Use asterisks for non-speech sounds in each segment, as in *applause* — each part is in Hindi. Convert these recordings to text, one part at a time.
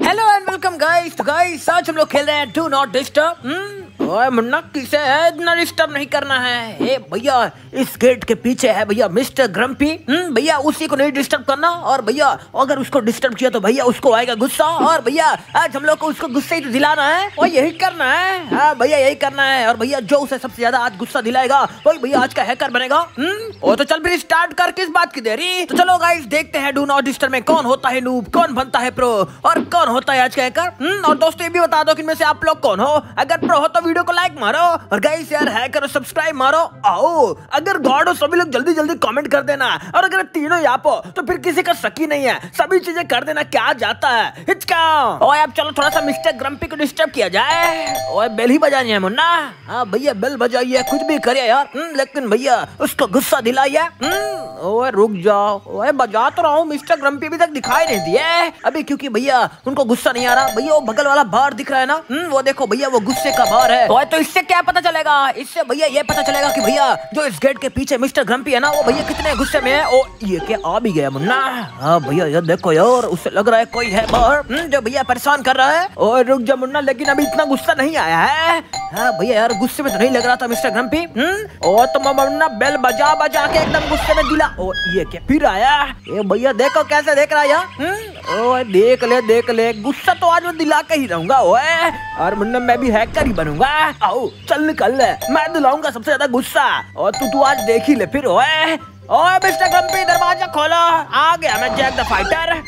Hello and welcome guys guys आज हम लोग खेल रहे हैं डू नॉट डिस्टर्ब ओए मुन्ना, किसे है इतना डिस्टर्ब नहीं करना है? ए भैया, इस गेट के पीछे है भैया मिस्टर ग्रम्पी हम्म भैया, उसी को नहीं डिस्टर्ब करना। और भैया, अगर उसको डिस्टर्ब किया तो भैया उसको आएगा गुस्सा। और भैया, आज हम लोग को उसको गुस्से ही तो दिलाना है। और यही करना है? हाँ भैया, यही करना है। और भैया, जो उसे सबसे ज़्यादा आज गुस्सा दिलाएगा, वही भैया आज का हैकर बनेगा। हम्म और तो चल फिर स्टार्ट कर, किस बात की देरी? तो चलो गाइस देखते हैं डू नॉट डिस्टर्ब में कौन होता है नूब कौन बनता है प्रो और कौन होता है आज का हैकर हम्म और दोस्तों, ये भी बता दो कि इनमें से आप लोग कौन हो? अगर प्रो हो तो वीडियो को लाइक मारो और गाइस यार हैकर और सब्सक्राइब मारो। आओ अगर गॉड हो सभी लोग जल्दी जल्दी कमेंट कर देना। और अगर तीनों यहाँ हो तो फिर किसी का ही नहीं है। सभी चीज़ें कर देना क्या जाता है? हिचका ओए अब चलो थोड़ा सा मिस्टर ग्रम्पी को डिस्टर्ब किया जाए। ओए बेल ही बजानी है मुन्ना। हाँ भैया बेल बजाइए कुछ भी करिए यार। हम्म, लेकिन भैया उसको गुस्सा दिलाइए हम्म, ओए रुक जाओ। ओए बजा तो रहा हूँ मिस्टर ग्रम्पी अभी तक दिखाई नहीं दिए अभी क्योंकि भैया उनको गुस्सा नहीं आ रहा। भैया वो बगल वाला बार दिख रहा है ना? हम्म, वो देखो भैया वो गुस्से का बार है। ओए तो इससे क्या पता चलेगा? इससे भैया ये पता चलेगा कि भैया जो इस गेट के पीछे मिस्टर ग्रम्पी है ना वो भैया कितने गुस्से में है? ओ ये क्या आ भी गया मुन्ना? हाँ भैया ये देखो यार उससे लग रहा है कोई है बाहर। हम्म, जो भैया परेशान कर रहा है। और रुक जा मुन्ना लेकिन अभी इतना गुस्सा नहीं आया है। हाँ भैया यार गुस्से में तो नहीं लग रहा था मिस्टर ग्रम्पी हम्म और तो मुन्ना बेल बजा बजा के एकदम गुस्से में दिला। ओ ये क्या फिर आया? ये भैया देखो कैसे देख रहा है हम्म, ओए, देख ले देख ले। गुस्सा तो आज मैं दिला के ही रहूँगा, ओए। और मुन्ना मैं भी हैकर ही बनूँगा। आओ, चल निकल। ले मैं दिलाऊँगा सबसे ज़्यादा गुस्सा। और तू तू आज देख ही ले फिर, ओए। ओए, मिस्टर गंपी दरवाज़ा खोलो। आ गया मैं जैक द फाइटर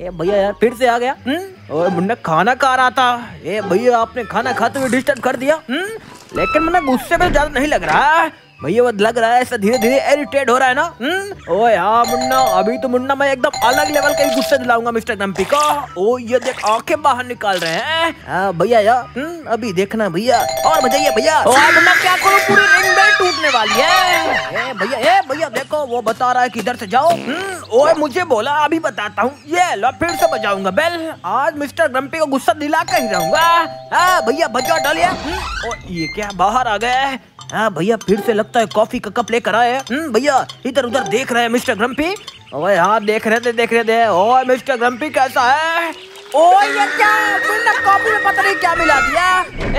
ए, भैया यार, फिर से आ गया? हम्म? ओए मुन्ना खाना खा रहा था। ए, भैया, आपने खाना खाते हुए डिस्टर्ब कर दिया? हम्म? लेकिन मुन्ना गुस्से में ज़्यादा नहीं लग रहा। भैया वो लग रहा है ऐसा धीरे धीरे इरिटेट हो रहा है ना? हम्म? ओए हाँ मुन्ना अभी तो मुन्ना मैं एकदम अलग लेवल का ही गुस्से दिलाऊँगा मिस्टर गंपी को। ओ ये देख आँखें बाहर निकाल रहे हैं। हाँ भैया यार हम्म अभी देखना भैया। और बजाइए भैया। ओ मुन्ना क्या करूँ? पूरी रिंग बेल टूटने वाली है। भैया ए भैया देखो वो बता रहा है कि इधर से जाओ। हम्म ओए मुझे बोला अभी बताता हूँ। ये लो फिर से बजाऊँगा बेल आज मिस्टर ग्रम्पी को गुस्सा दिला कर ही रहूँगा। हाँ भैया बजा डालिए ये क्या बाहर आ गए हाँ? भैया फिर से लगता है कॉफ़ी का कप लेकर आए हम्म भैया इधर उधर देख रहे हैं मिस्टर ग्रम्पी ओए हाँ देख रहे थे देख रहे थे। ओए मिस्टर ग्रम्पी कैसा है? ओए ये क्या तुमने कॉफ़ी में पता नहीं क्या मिला दिया।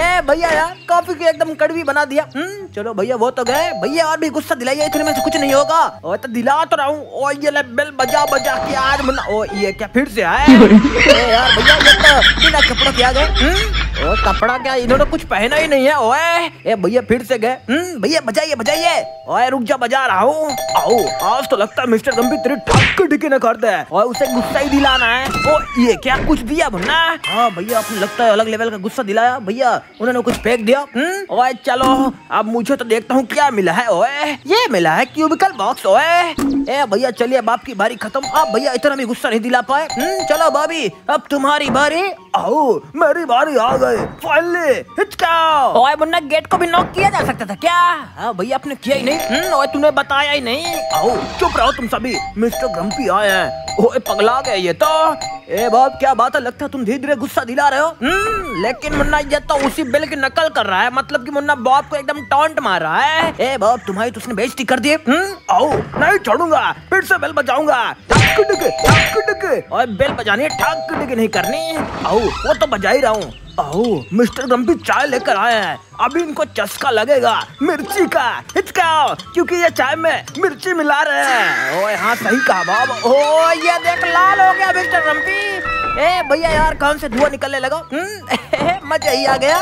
ए भैया यार कॉफ़ी को एकदम कड़वी बना दिया। हम्म चलो भैया वो तो गए। भैया और भी गुस्सा दिलाइए इतने में से कुछ नहीं होगा। ओए तो दिला तो रहा हूँ। ओ ये ले बेल बजा बजा के आज मुन्ना ओ ये क्या फिर से आए *laughs* ए यार भैया ये तो बिना कपड़ों के आ गए। हम्म ओ, कपड़ा क्या इन्होंने कुछ पहना ही नहीं है? ओए, ए, भैया फिर से गए। हम्म भैया, बजाइए बजाइए। ओए, रुक जा, बजा रहा हूँ। आओ, आज तो लगता है मिस्टर गंभीर तेरी ठक टिकी न करते हैं। और उसे गुस्सा ही दिलाना है। ओ, ये क्या कुछ दिया मुन्ना हाँ? भैया, आपने लगता है अलग लेवल का गुस्सा दिलाया। भैया, उन्होंने कुछ फेंक दिया। हम्म ओए, चलो, अब मुझे तो देखता हूँ क्या मिला है, ओए। ये मिला है क्यूबिकल बॉक्स, ओए। ए, भैया, चलिए, अब आपकी बारी खत्म। अब भैया, इतना भी गुस्सा नहीं दिला पाए। हम्म चलो, भाभी, अब तुम्हारी बारी। आओ, मेरी बारी, आ गई फाइनली हिचकाओ ओए मुन्ना गेट को भी नॉक किया जा सकता था क्या? हाँ भैया, आपने किया ही नहीं। हम्म ओए तूने बताया ही नहीं। आओ, चुप रहो तुम सभी। मिस्टर ग्रम्पी आए हैं। ओए, पगला गए ये तो। ए बाप क्या बात है, लगता है तुम धीरे धीरे गुस्सा दिला रहे हो। हम्म लेकिन मुन्ना, ये तो उसी बिल की नकल कर रहा है। मतलब कि मुन्ना बाप को एकदम टॉन्ट मार रहा है। ए बाप तुम्हारी तो उसने बेइज्जती कर दी। हम्म आओ, नहीं छोड़ूँगा। फिर से बेल बजाऊँगा। ठक ठक और बेल बजानी है ठक नहीं करनी। आओ, वो तो बजा ही रहा हूँ। आओ मिस्टर गंभीर चाय लेकर आए हैं। अभी इनको चस्का लगेगा। मिर्ची का हिचकाओ क्योंकि ये चाय में मिर्ची मिला रहे हैं। ओए हाँ सही कहा, बाब। ओ ये देख, लाल हो गया, मिस्टर गंभीर। ए, भैया, यार, कौन से धुआँ निकलने लगा? हम्म *laughs* मज़ा ही आ गया।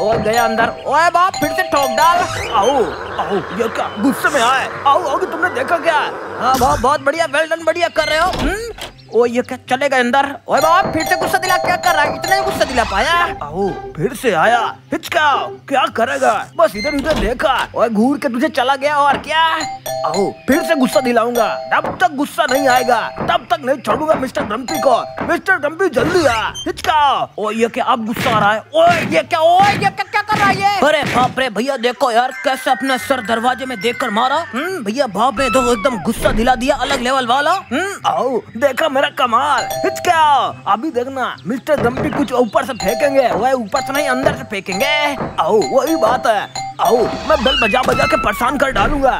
और गया अंदर। ओए बाप, फिर से ठोक डाल। आओ आओ, ये क्या, गुस्से में आए? आओ आओ, तुमने देखा क्या? हाँ बहुत बढ़िया, वेल डन, बढ़िया कर रहे हो। हम्म ओ ये क्या चलेगा अंदर? ओए बाप फिर से गुस्सा दिला क्या कर रहा है? इतना ही गुस्सा दिला पाया? आओ फिर से आया। हिचका क्या करेगा? बस इधर उधर देखा। और घूर के तुझे चला गया और क्या? आओ फिर से गुस्सा दिलाऊँगा। तब तक गुस्सा नहीं आएगा तब तक नहीं छोड़ूँगा मिस्टर गम्पी को। मिस्टर गम्पी जल्दी आ हिचकाओ। ओ ये क्या अब गुस्सा आ रहा है? ओ ये क्या ओ ये क्या क्या कर रहा है ये? अरे बाप रे भैया देखो यार कैसे अपना सर दरवाजे में देखकर मारा। हम्म भैया बाप ने तो एकदम गुस्सा दिला दिया अलग लेवल वाला। हम्म। आओ देखा मेरा कमाल। हिचकाओ अभी देखना मिस्टर गम्पी कुछ ऊपर से फेंकेंगे वह ऊपर से नहीं अंदर से फेंकेंगे। आओ वही बात है। आओ मैं बेल बजा बजा के परेशान कर डालूँगा।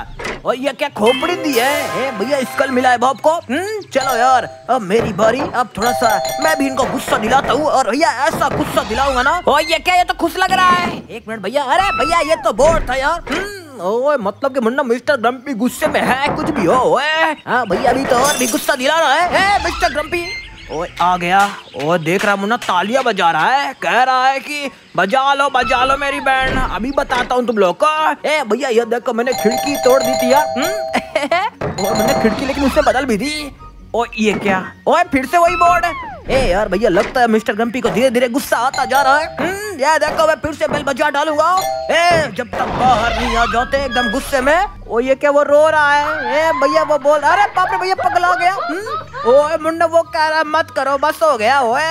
और ये क्या खोपड़ी दी है? भैया स्कल मिला है बॉब को? हम्म चलो यार अब मेरी बारी। अब थोड़ा सा मैं भी इनको गुस्सा दिलाता हूँ। और भैया ऐसा गुस्सा दिलाऊँगा ना। और ये क्या ये तो खुश लग रहा है। एक मिनट भैया अरे भैया ये तो बोर्ड था यार। हम्म, ओए मतलब कि मुन्ना मिस्टर ग्रम्पी गुस्से में है कुछ भी हो ओए। हाँ भैया अभी तो और भी गुस्सा दिला रहा है। ए, मिस्टर ग्रम्पी ओए आ गया। ओ देख रहा मुन्ना तालियाँ बजा रहा है। कह रहा है कि बजा लो बजा लो मेरी बैंड अभी बताता हूँ तुम लोग को। ए भैया ये देखो मैंने खिड़की तोड़ दी थी यार। हम्म? *laughs* और मैंने खिड़की लेकिन उससे बदल भी दी। ओ ये क्या? ओए फिर से वही बोर्ड। ए यार भैया लगता है मिस्टर ग्रम्पी को धीरे धीरे गुस्सा आता जा रहा है। हम्म, ये देखो मैं फिर से बेल बजा डालूँगा। ए जब तक बाहर नहीं आ जाते एकदम गुस्से में। ओ ये क्या वो रो रहा है? ए भैया वो बोल अरे बाप भैया पगला गया। हम्म, ओए मुंडा वो कह रहा है मत करो बस हो गया ओए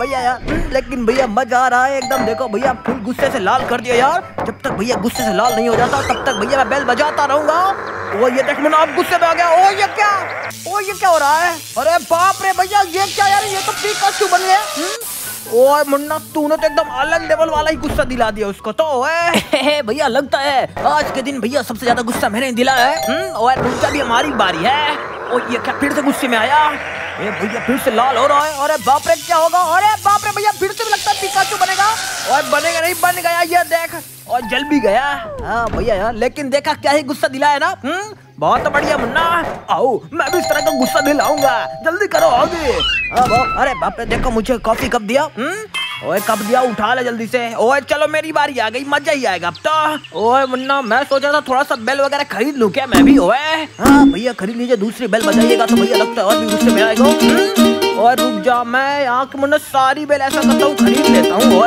भैया यार हम्म, लेकिन भैया मज़ा आ रहा है एकदम देखो भैया फुल गुस्से से लाल कर दिया यार। जब तक भैया गुस्से से लाल नहीं हो जाता तब तक भैया मैं बेल बजाता रहूँगा। ओ ये देख मुन्ना अब गुस्से में आ गया। ओ ये क्या? ओ ये क्या हो रहा है? अरे बाप रे भैया ये क्या यार ये तो पिकाचू बन गया। हम्म? ओए मुन्ना तूने तो एकदम अलग लेवल वाला ही गुस्सा दिला दिया उसको तो ओए *laughs* भैया लगता है। आज के दिन भैया सबसे ज़्यादा गुस्सा मैंने दिला है। हम्म, ओए रुक भी हमारी बारी है। ओ ये क्या फिर से गुस्से में आया? ए भैया फिर से लाल हो रहा है। अरे बाप रे क्या होगा? अरे बाप रे भैया फिर से भी लगता है पिकाचू बनेगा। और बनेगा नहीं बन गया ये देख। और जल भी गया। हाँ भैया यार लेकिन देखा क्या ही गुस्सा दिलाया ना? हम्म बहुत बढ़िया मुन्ना। आओ, मैं भी इस तरह का गुस्सा दिलाऊँगा। जल्दी करो आगे। अब अरे बाप रे, देखो मुझे कॉफ़ी कब दिया। हम्म? ओए कब दिया, उठा ले जल्दी से। ओए, चलो, मेरी बारी आ गई, मज़ा ही आएगा अब तो। ओए, मुन्ना, मैं सोचा था थोड़ा सा बेल वगैरह खरीद लू क्या, मैं भी? ओए। हाँ भैया, खरीद लीजिए, दूसरी बेल बजाइएगा तो भैया लगता है और भी गुस्से में आएगा। हम्म? और रुक जा, मैं आँख मुन्ना सारी बेल ऐसा करता हूँ, खरीद लेता हूँ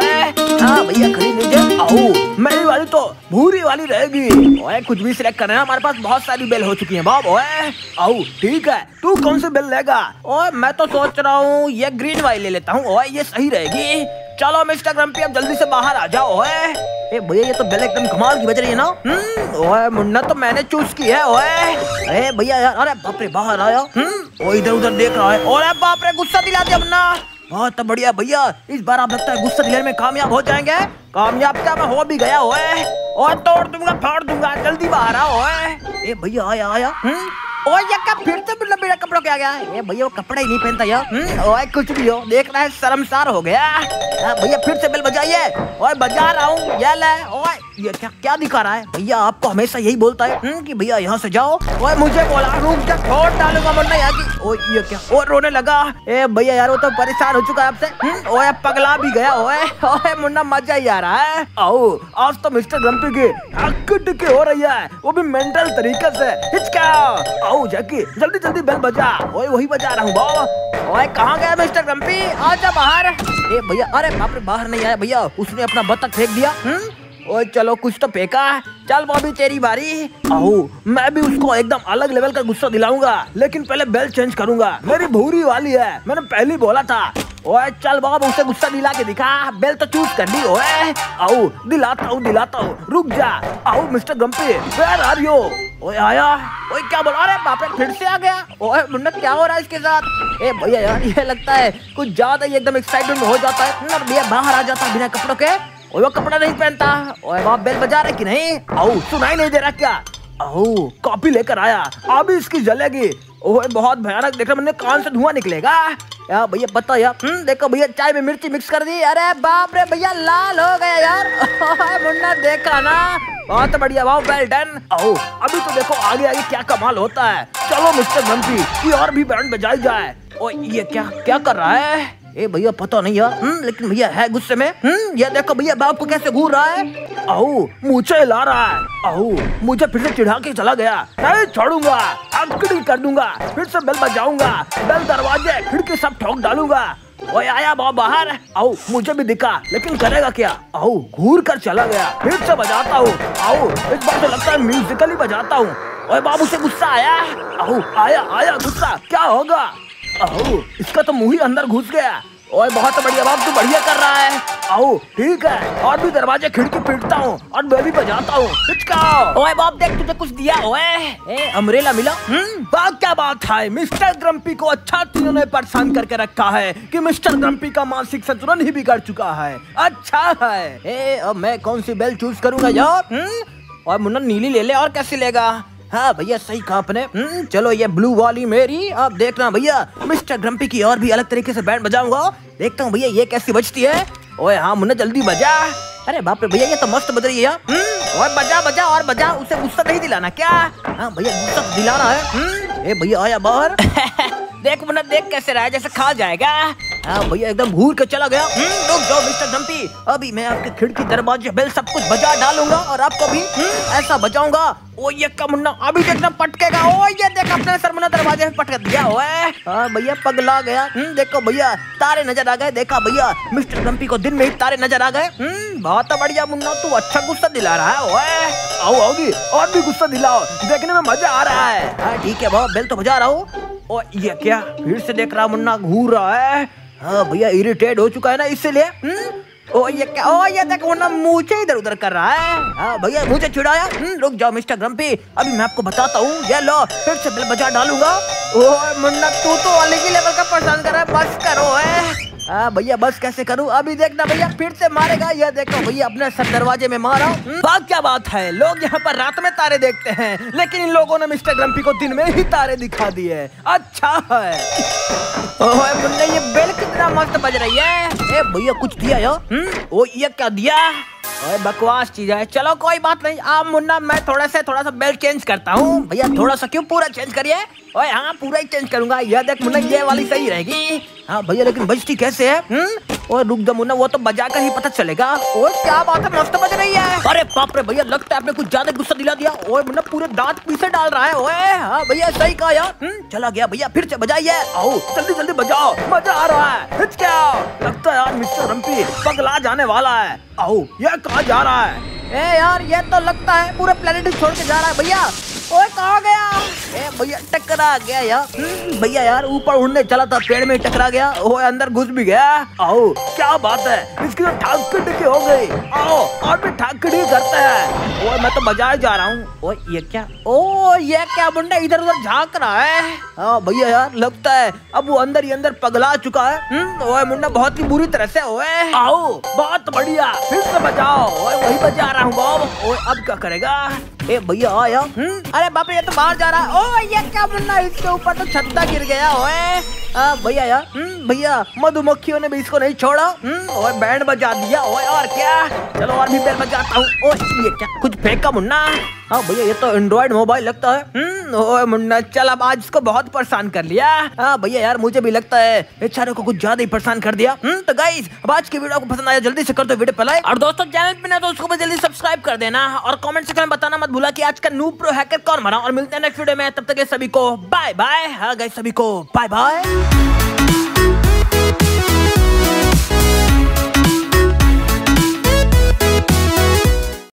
हाँ भैया, खरीद लीजिए। आओ, मेरी वाली तो भूरी वाली रहेगी। ओए, कुछ भी सिलेक्ट करना है, हमारे पास बहुत सारी बेल हो चुकी है बाब ओए। आओ, ठीक है, तू कौन सी बेल लेगा? ओए, मैं तो सोच रहा हूँ, ये ग्रीन वाली ले लेता हूँ, ओए, ये सही रहेगी। चलो मिस्टर पे, अब जल्दी से बाहर आ जाओ, ओए। ए, भैया, ये तो बेल एकदम कमाल की बज रही है ना? हम्म ओए, मुन्ना तो मैंने चूज़ की है, ओए। अरे भैया, यार, अरे बाप रे, बाहर आया। हम्म ओ इधर उधर देख रहा है। अरे बाप रे, गुस्सा दिला दिया मुन्ना। बहुत बढ़िया, भैया। इस बार आप लगता है गुस्सा दिलाने में कामयाब हो जाएँगे। कामयाब क्या, मैं हो भी गया, ओए। और तोड़ दूँगा, फाड़ दूँगा, जल्दी बाहर आओ, ओए। ए, भैया, आया आया। हम्म फिर से मतलब बिल्ला कपड़ों के आ गया? ये भैया वो कपड़े ही नहीं पहनता यार हम्म, ओए कुछ भी हो देख रहा है शर्मसार हो गया। हाँ, भैया फिर से बिल बजाइए। ओए बजा रहा हूँ ये ले ओए। ये क्या क्या दिखा रहा है? भैया आपको हमेशा यही बोलता है हम्म, कि भैया यहाँ से जाओ। ओए मुझे बोला रुक जा छोड़ डालूँगा वरना यहाँ की। ओए ये क्या? और रोने लगा। ए भैया यार वो तो परेशान हो चुका है आपसे। हम्म, ओए पगला भी गया ओए ओए मुन्ना मज़ा ही आ रहा है आओ आज तो मिस्टर ग्रम्पी की हक टिकी हो रही है वो भी मेंटल तरीके से हिचका। आओ जैकी जल्दी जल्दी बेल बजा। ओए वही बजा रहा हूँ बाबा। ओए कहाँ गया मिस्टर ग्रम्पी आजा बाहर। ए भैया अरे बाप रे बाहर नहीं आया भैया उसने अपना बतख फेंक दिया। हम्म ओए, चलो, कुछ तो फेंका। चल बॉबी तेरी बारी। आओ मैं भी उसको एकदम अलग लेवल का गुस्सा दिलाऊँगा, लेकिन पहले बेल चेंज करूँगा। मेरी भूरी वाली है, मैंने पहले बोला था। ओए, चल बाबा उसे गुस्सा दिला के दिखा। बेल तो चूज़ कर ली, ओए। आओ दिलाता हूँ दिलाता हूँ। रुक जा। आओ mister Gumpy where are you ओए, आया। ओए, क्या बोला, अरे, बाप रे, फिर से आ गया। ओए, मुन्ना, क्या हो रहा है इसके साथ? ए, भैया, यार, ये लगता है, कुछ ज़्यादा ही एकदम एक्साइटमेंट हो जाता है। भैया, बाहर आ जाता है बिना कपड़ों के। वो कपड़ा नहीं पहनता। ओए बाप, बेल बजा रहे कि नहीं? आओ, सुनाई नहीं दे रहा क्या? आओ, कॉपी लेकर आया। अभी इसकी जलेगी। ओए बहुत भयानक, देख मैंने कान से धुआँ निकलेगा। यार भैया पता यार। हम्म देखो भैया, चाय में मिर्ची मिक्स कर दी। अरे बाप रे, भैया, लाल हो गया यार। मुन्ना, देखा ना? बहुत बढ़िया वाह वेल डन आओ, अभी तो देखो, आगे आगे क्या कमाल होता है। चलो, मिस्टर मंत्री ये और भी बैंड बजाई जाए। ओ ये क्या क्या कर रहा है? ए भैया, पता नहीं यार। हम्म लेकिन भैया, है गुस्से में? हम्म ये देखो भैया, बाप को कैसे घूर रहा है? आओ मुझे हिला रहा है। आओ मुझे फिर से चिढ़ा के चला गया। नहीं छोड़ूँगा। अकड़ी कर दूँगा। फिर से बेल बजाऊँगा। बेल दरवाजे, खिड़की सब ठोक डालूँगा। ओए, आया बाबा बाहर आओ मुझे भी दिखा, लेकिन करेगा क्या? आओ घूर कर चला गया। फिर से बजाता हूँ। आओ इस बार तो लगता है म्यूजिकली बजाता हूँ। बाबू से गुस्सा आया आओ आया आया गुस्सा। क्या होगा? आओ इसका तो मुँह ही अंदर घुस गया। ओए बहुत बढ़िया बाप तू बढ़िया कर रहा है। आओ ठीक है और भी दरवाजे खिड़की पीटता हूँ और मैं भी बजाता हूँ। ओए बाप देख तुझे कुछ दिया ओए। ए अमरेला मिला? हम्म बात क्या बात है। मिस्टर ग्रम्पी को अच्छा तीनों ने परेशान करके रखा है कि मिस्टर ग्रम्पी का मानसिक संतुलन ही बिगड़ चुका है। अच्छा है। ए अब मैं कौन सी बेल चूज़ करूँगा यार हम्म और मुन्ना नीली ले ले और कैसे लेगा? हाँ भैया सही कहा आपने। हम्म, चलो ये ब्लू वाली मेरी अब देखना भैया। मिस्टर ग्रम्पी की और भी अलग तरीके से बैंड बजाऊँगा। देखता हूँ भैया ये कैसी बजती है। ओए हाँ मुन्ना जल्दी बजा। अरे बाप रे भैया ये तो मस्त बज रही है। हम्म, और बजा बजा और बजा उसे गुस्सा नहीं दिलाना क्या? हाँ भैया गुस्सा दिलाना है। हम्म, भैया आया बाहर। *laughs* देख मुन्ना देख कैसे रहा है जैसे खा जाएगा। हाँ भैया एकदम घूर के चला गया। हम्म, रुक जाओ मिस्टर डम्पी अभी मैं आपके खिड़की दरवाजे बेल सब कुछ बजा डालूँगा और आपको भी हम्म, ऐसा बजाऊँगा। ओ ये का मुन्ना अभी देखना पटकेगा। ओ ये देख अपने सर मुन्ना दरवाजे में पटक दिया ओए हाँ। भैया पगला गया। हम्म, देखो भैया तारे नज़र आ गए। देखा भैया मिस्टर डम्पी को दिन में ही तारे नज़र आ गए। बहुत बढ़िया मुन्ना तू अच्छा गुस्सा दिला रहा है ओए आओ आओगी और भी गुस्सा दिलाओ। देखने में मज़ा आ रहा है। हाँ ठीक है भाव बेल तो बजा रहा हूँ। ओ ये क्या? फिर से देख रहा मुन्ना घूर रहा है। हाँ भैया इरिटेट हो चुका है ना इसीलिए हम्म? ओ ये क्या ओ ये देख ना मुझे इधर उधर कर रहा है। हाँ भैया मुझे चिढ़ाया। हम्म, रुक जाओ मिस्टर ग्रम्पी अभी मैं आपको बताता हूँ। ये लो फिर से बिल बजा डालूँगा। ओ मुन्ना तू तो अलग ही लेवल का परेशान कर रहा है बस करो हाँ भैया बस कैसे करूँ? अभी देखना भैया फिर से मारेगा। यह देखो भैया अपने सर दरवाजे में मारा हम्म, बात क्या बात है। लोग यहाँ पर रात में तारे देखते हैं लेकिन इन लोगों ने मिस्टर ग्रम्पी को दिन में ही तारे दिखा दिए। अच्छा है। ओए ये बेल कितना मस्त बज रही है। भैया कुछ दिया यो हम्म। ओ ये क्या दिया? ओए बकवास चीज़ है। चलो कोई बात नहीं, आप मुन्ना, मैं थोड़ा सा थोड़ा सा बेल्ट चेंज करता हूँ। भैया, थोड़ा सा क्यों पूरा चेंज करिए? ओए हाँ पूरा ही चेंज करूँगा। यह देख मुन्ना, ये वाली सही रहेगी। हाँ भैया, लेकिन बजती कैसे है? हम्म? और रुक जा मुन्ना वो तो बजा कर ही पता चलेगा। और क्या बात है मस्त बज रही है? अरे बाप रे भैया लगता है आपने कुछ ज़्यादा गुस्सा दिला दिया। ओए मुन्ना पूरे दांत पीछे डाल रहा है ओए। हाँ भैया सही कहा यार। हम्म, चला गया भैया फिर से बजाइए। आओ जल्दी जल्दी बजाओ। मज़ा आ रहा है क्या? लगता है यार मिस्टर रम्पी पगला जाने वाला है। आओ ये कहा जा रहा है? ए यार ये तो लगता है पूरे प्लेनेट छोड़ के जा रहा है भैया। ओए कहाँ गया? भैया टकरा गया यार। भैया यार ऊपर उड़ने चला था पेड़ में टकरा गया ओए अंदर घुस भी गया। आओ क्या बात है? इसकी तो हो गई। आओ और भी ठाक कटी करते हैं। ओए मैं तो बाज़ार जा रहा हूँ। ये क्या? ओए ये क्या मुंडा इधर उधर झाँक रहा है? हाँ भैया यार लगता है अब वो अंदर ही अंदर पगला चुका है। हम्म, ओए मुंडा बहुत ही बुरी तरह से ओए। आओ बहुत बढ़िया फिर से ओए वही बजा रहा हूँ अब क्या करेगा? ए भैया आया हम्म, अरे बाप रे ये तो बाहर जा रहा है। ओ ये क्या मुन्ना इसके ऊपर तो छत्ता गिर गया ओए। आ, भैया यार। हम्म, भैया। मधुमक्खियों ने भी इसको नहीं छोड़ा। हम्म, और बैंड बजा दिया। ओए और क्या? चलो और भी बैंड बजाता हूँ। ओ ये क्या कुछ फेंका मुन्ना? हाँ भैया ये तो एंड्रॉइड मोबाइल लगता है। हम्म, ओए मुन्ना चल अब आज इसको बहुत परेशान कर लिया। हाँ भैया यार मुझे भी लगता है बेचारे को कुछ ज़्यादा ही परेशान कर दिया। हम्म, तो गाइस अब आज की वीडियो को पसंद आया जल्दी से कर दो वीडियो पे लाइक और दोस्तों चैनल पे ना तो उसको भी जल्दी सब्सक्राइब कर देना। और कमेंट सेक्शन में बताना मत भूला कि आज का नू प्रो हैकर कौन बना? और मिलते हैं नेक्स्ट वीडियो में। तब तक सभी को बाय बाय हाँ गए सभी को बाय बाय